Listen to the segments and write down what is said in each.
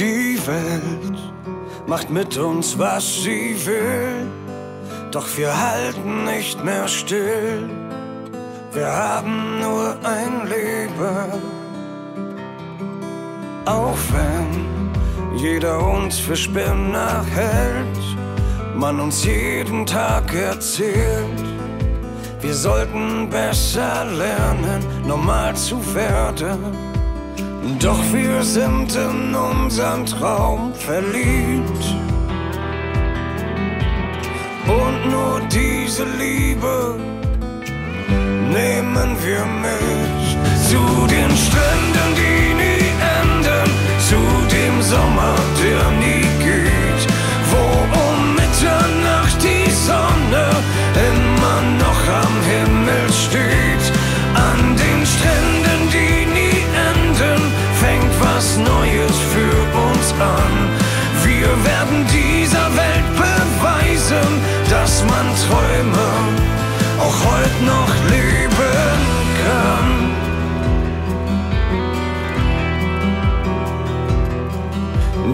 Welt macht mit uns, was sie will. Doch wir halten nicht mehr still. Wir haben nur ein Leben. Auch wenn jeder uns für Spinner hält, man uns jeden Tag erzählt, wir sollten besser lernen, normal zu werden. Doch wir sind in unseren Traum verliebt. Und nur diese Liebe nehmen wir mit zu den Stränden, was Neues für uns an. Wir werden dieser Welt beweisen, dass man Träume auch heute noch leben kann.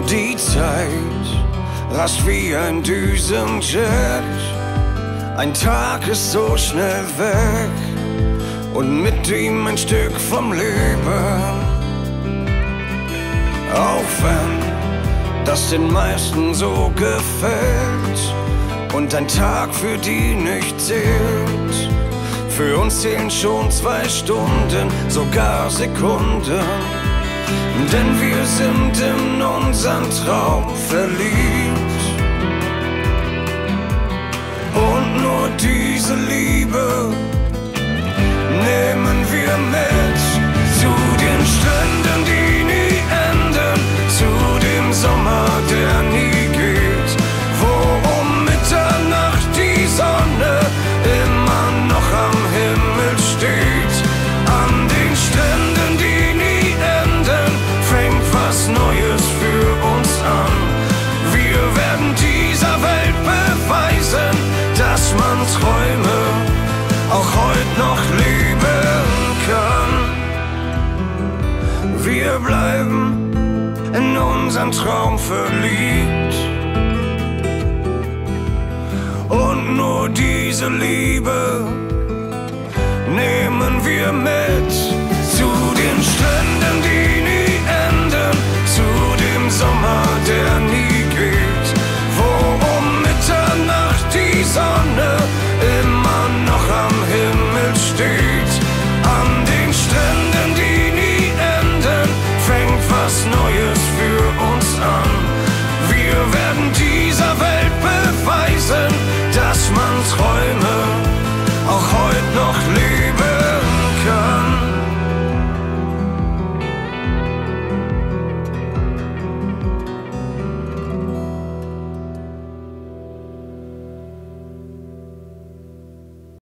Die Zeit rast wie ein Düsenjet. Ein Tag ist so schnell weg und mit ihm ein Stück vom Leben. Auch wenn das den meisten so gefällt und ein Tag für die nicht zählt. Für uns zählen schon zwei Stunden, sogar Sekunden. Denn wir sind in unseren Traum verliebt. Und nur diese Liebe nehmen wir mit zu den Stränden, unseren Traum verliebt. Und nur diese Liebe